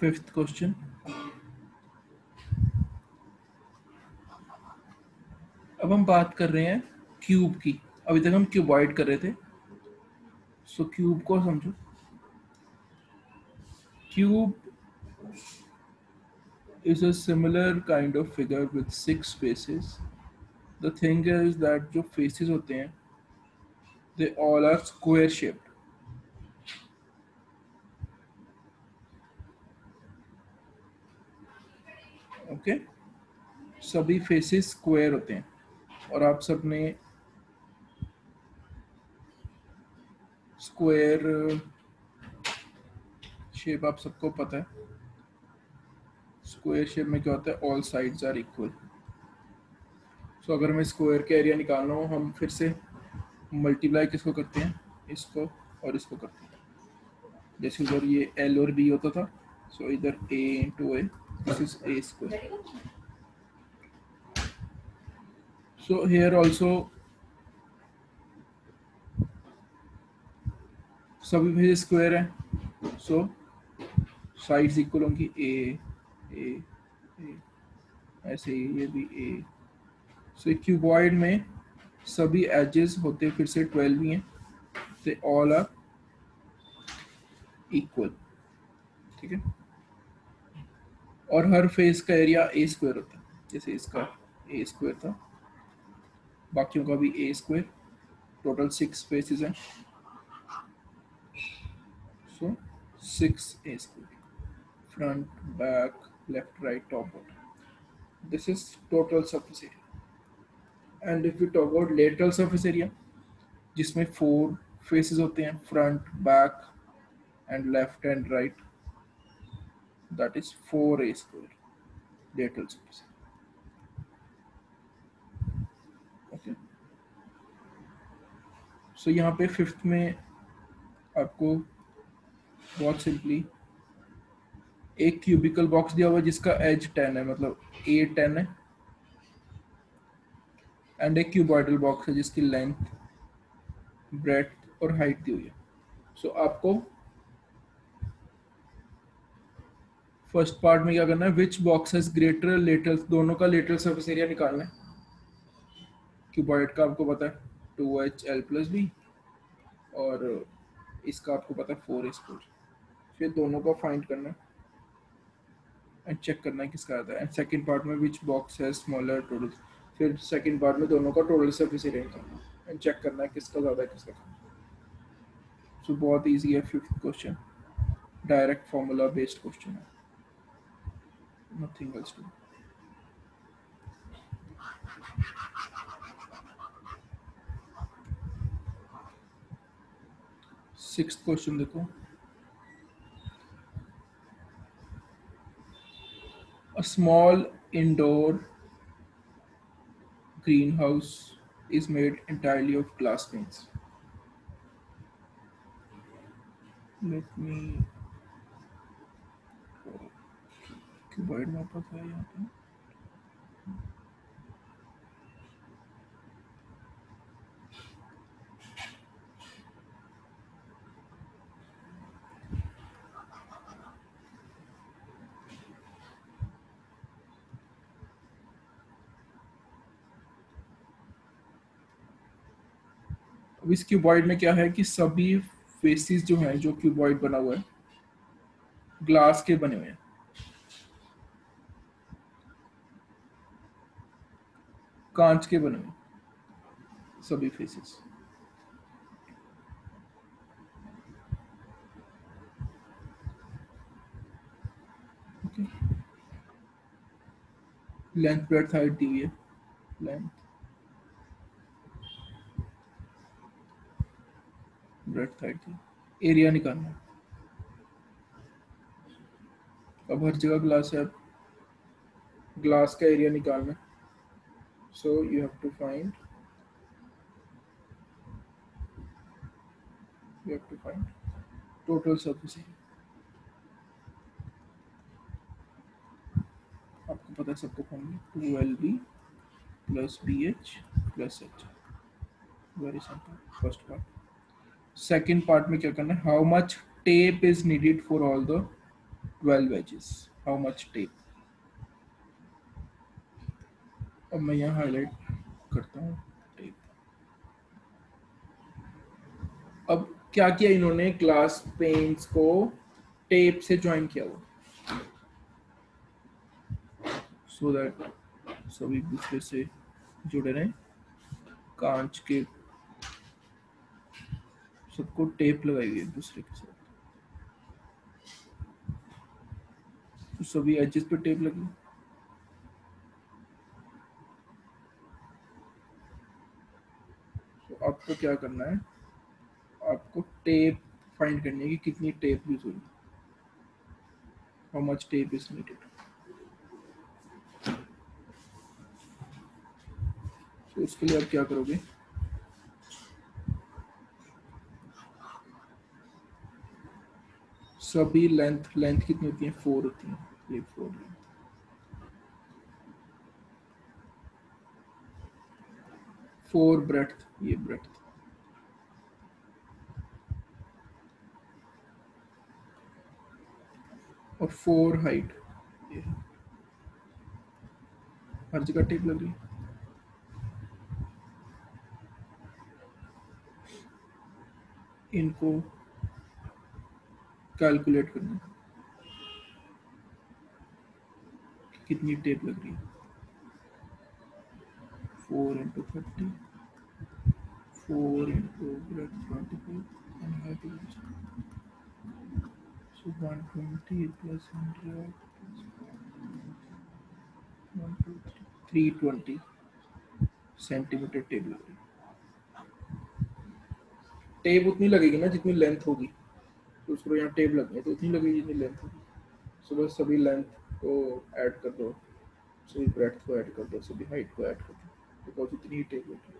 fifth question. अब हम बात कर रहे हैं क्यूब की। अभी तक हम क्यूबॉइड कर रहे थे। सो क्यूब को समझो। Cube is a similar kind of figure with six faces the thing is that जो फेसेस होते हैं they all are square shape okay? सभी फेसेस स्क्वायर होते हैं। और आप सबने स्क्वायर शेप आप सबको पता है। स्क्वायर शेप में क्या होता है? All sides are equal so अगर मैं स्क्वायर का एरिया निकालना हो, हम फिर से मल्टीप्लाई किसको करते हैं? इसको और इसको करते हैं। जैसे उधर ये एल और बी होता था सो इधर a into a this is a square so here also सभी भेज स्क्वायर है। सो साइड्स इक्वल होंगी ए ए ऐसे ही ये भी ए सो क्यूबॉइड में सभी एजेस होते फिर से ट्वेल्व ही हैं। ऑल आर इक्वल ठीक है? और हर फेस का एरिया ए स्क्वायर होता है। जैसे इसका ए स्क्वायर था। बाकियों का भी a square total six faces हैं। So six a square front back left, right, top, bottom this is total surface area and if we talk about lateral surface area, जिसमें फोर फेसेस होते हैं। Front back and left and right is four a square lateral surface okay so यहाँ पे fifth में आपको बहुत simply एक cubical box दिया हुआ जिसका एज टेन है मतलब ए टेन है। एंड एक क्यूबॉइडल बॉक्स है जिसकी लेंथ ब्रेथ और हाइट दी हुई है। सो so, आपको फ़र्स्ट पार्ट में क्या करना है? विच बॉक्स है ग्रेटर लेटरल दोनों का लेटरल सर्फेस एरिया निकालना है। क्यूबॉइड का आपको पता है two H L plus B और इसका आपको पता है फोर स्क्वायर फिर दोनों का फाइंड करना है एंड चेक करना है किसका आता है। एंड सेकेंड पार्ट में विच बॉक्स है स्मॉलर टोटल फिर सेकेंड पार्ट में दोनों का टोटल सर्फेस एरिया निकालना एंड चेक करना है किसका ज़्यादा है किसका कम। सो so, बहुत ईजी है fifth question direct formula based question है। Nothing else two six question देखो A small indoor greenhouse is made entirely of glass panes. Let me cuboid वापस है यहाँ पे। इस क्यूबॉइड में क्या है कि सभी फेसिस जो हैं, जो क्यूबॉइड बना हुआ है ग्लास के बने हुए हैं। कांच के बने हुए सभी फेसेस लेंथ ब्रेथ हाइट दी हुई है लेंथ साइड की एरिया निकालना। अब हर जगह ग्लास है। ग्लास का एरिया निकालना। So you have to find you have to find total surface area आपको पता है सबको formula two L B plus B H plus H. Very simple first part second part में क्या करना है? How much tape is needed for all the 12 edges? How much tape? अब मैं यहाँ हाईलाइट करता हूँ। अब क्या किया इन्होंने? क्लास पेंट्स को टेप से ज्वाइन किया हुआ। सो दैट सभी दूसरे से जुड़े रहे। कांच के सबको टेप लगाई हुई है दूसरे के साथ। तो सभी एजेस पे टेप लगी तो आपको क्या करना है? आपको टेप फाइंड करनी है कि कितनी टेप यूज़ हुई। How much tape is needed तो उसके लिए आप क्या करोगे? सभी लेंथ लेंथ कितनी होती है? फोर होती है। ये फोर लेंथ फोर ब्रेथ, ये ब्रेथ। और फोर हाइट, ये। हर जगह टेप लग रही। इनको कैलकुलेट करना। कितनी टेप लग रही। है four into thirty four into twenty five and height so 120 plus 100 320 centimetre tape लग टेप उतनी लगेगी ना जितनी लेंथ होगी। तो उसको यहाँ टेप लगनी तो उतनी लगेगी जितनी लेंथ होगी। सो बस सभी लेंथ को ऐड कर दो। सभी ब्रेथ को ऐड कर दो। सभी हाइट को ऐड कर दो। बिकॉज़ इतनी ही टेप लगी है